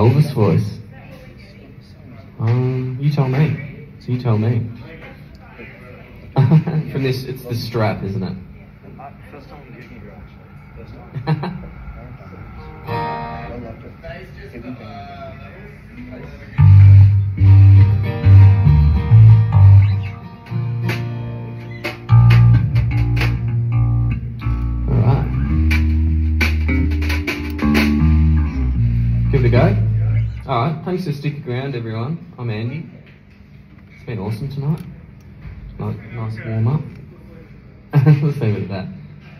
Elvis voice. Um, you tell me. So you tell me. From this, it's the strap, isn't it. Alright. Give it a go. Alright, thanks for sticking around, everyone. I'm Andy. It's been awesome tonight. Nice, nice warm up. Let's leave it at that.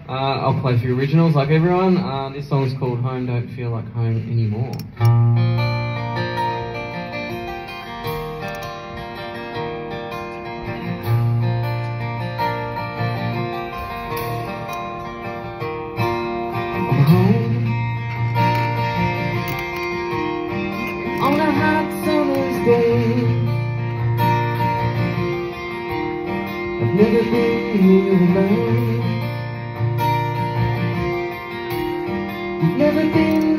Uh, I'll play a few originals like everyone. Uh, this song's called Home Don't Feel Like Home Anymore. On a hot summer's day. I've never been here alone. You've never been